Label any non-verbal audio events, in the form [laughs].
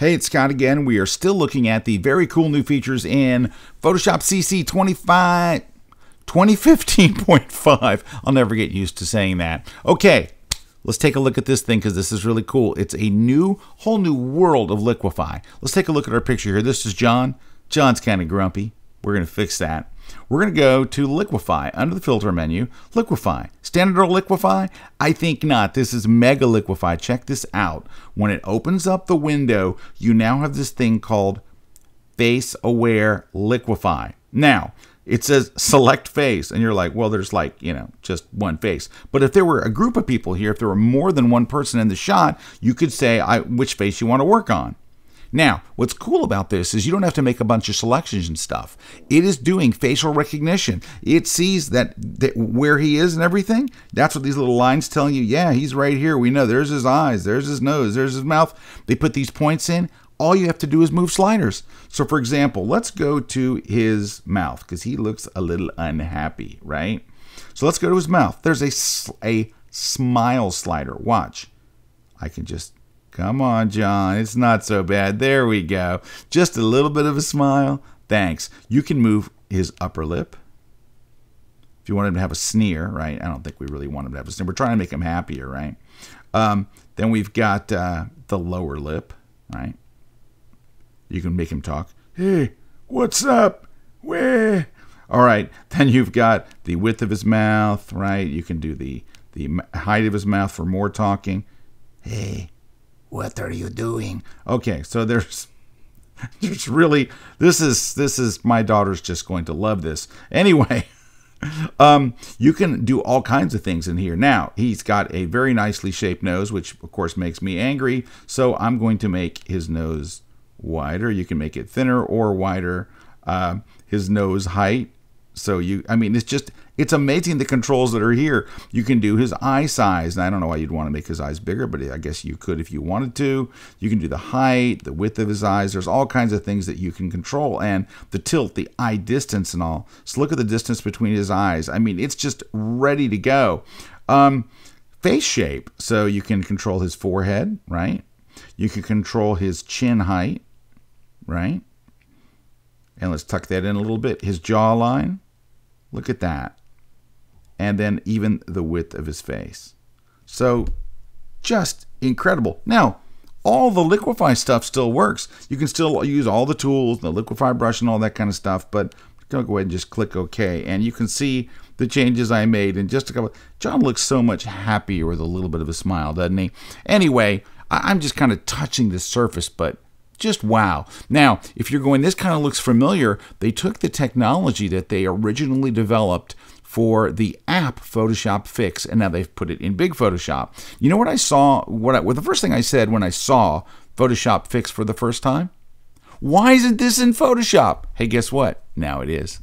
Hey, it's Scott again. We are still looking at the very cool new features in Photoshop CC 25 2015.5. [laughs] I'll never get used to saying that. Okay, let's take a look at this thing because this is really cool. It's a new, whole new world of Liquify. Let's take a look at our picture here. This is John. John's kind of grumpy. We're going to fix that. We're going to go to Liquify under the filter menu. Liquify. Standard or Liquify? I think not. This is Mega Liquify. Check this out. When it opens up the window, you now have this thing called Face Aware Liquify. Now, it says select face, and you're like, well, there's like, you know, just one face. But if there were a group of people here, if there were more than one person in the shot, you could say I, which face you want to work on. Now, what's cool about this is you don't have to make a bunch of selections and stuff. It is doing facial recognition. It sees that, that, where he is and everything. That's what these little lines telling you. Yeah, he's right here. We know there's his eyes, there's his nose, there's his mouth. They put these points in. All you have to do is move sliders. So, for example, let's go to his mouth because he looks a little unhappy, right? So let's go to his mouth. There's a, a smile slider. Watch. I can just Come on, John. It's not so bad. There we go. Just a little bit of a smile. Thanks. You can move his upper lip. If you want him to have a sneer, right? I don't think we really want him to have a sneer. We're trying to make him happier, right? Um, then we've got uh, the lower lip, right? You can make him talk. Hey, what's up? Where? All right. [laughs] Then you've got the width of his mouth, right? You can do the the height of his mouth for more talking. Hey, what are you doing? Okay, so there's [laughs] there's really this is this is my daughter's just going to love this. Anyway, [laughs] um, you can do all kinds of things in here. Now, he's got a very nicely shaped nose, which of course makes me angry. So I'm going to make his nose wider. You can make it thinner or wider. Uh, his nose height so you, I mean, it's just, it's amazing the controls that are here. You can do his eye size. And I don't know why you'd want to make his eyes bigger, but I guess you could if you wanted to. You can do the height, the width of his eyes. There's all kinds of things that you can control. And the tilt, the eye distance and all. So look at the distance between his eyes. I mean, it's just ready to go. Um, face shape. So you can control his forehead, right? You can control his chin height, right? And let's tuck that in a little bit. His jawline, look at that. And then even the width of his face. So just incredible. Now, all the Liquify stuff still works. You can still use all the tools, the Liquify brush and all that kind of stuff, but I'm go ahead and just click OK. And you can see the changes I made in just a couple. John looks so much happier with a little bit of a smile, doesn't he? Anyway, I'm just kind of touching the surface, but just wow. Now, if you're going, this kind of looks familiar, they took the technology that they originally developed for the app Photoshop Fix, and now they've put it in Big Photoshop. You know what I saw? What, I, the first thing I said when I saw Photoshop Fix for the first time? Why isn't this in Photoshop? Hey, guess what? Now it is.